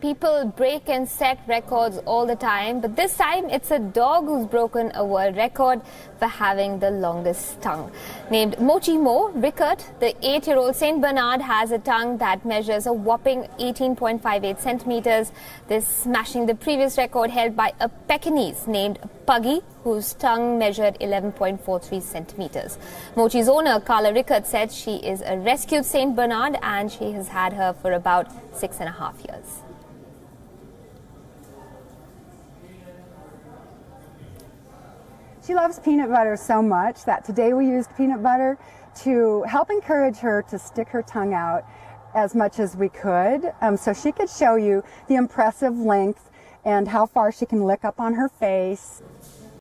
People break and set records all the time, but this time it's a dog who's broken a world record for having the longest tongue. Named Mochi Mo Rickert, the eight year old St. Bernard has a tongue that measures a whopping 18.58 centimeters, this smashing the previous record held by a Pekingese named Puggy, whose tongue measured 11.43 centimeters. Mochi's owner, Carla Rickert, said she is a rescued St. Bernard and she has had her for about six and a half years. She loves peanut butter so much that today we used peanut butter to help encourage her to stick her tongue out as much as we could um, so she could show you the impressive length and how far she can lick up on her face.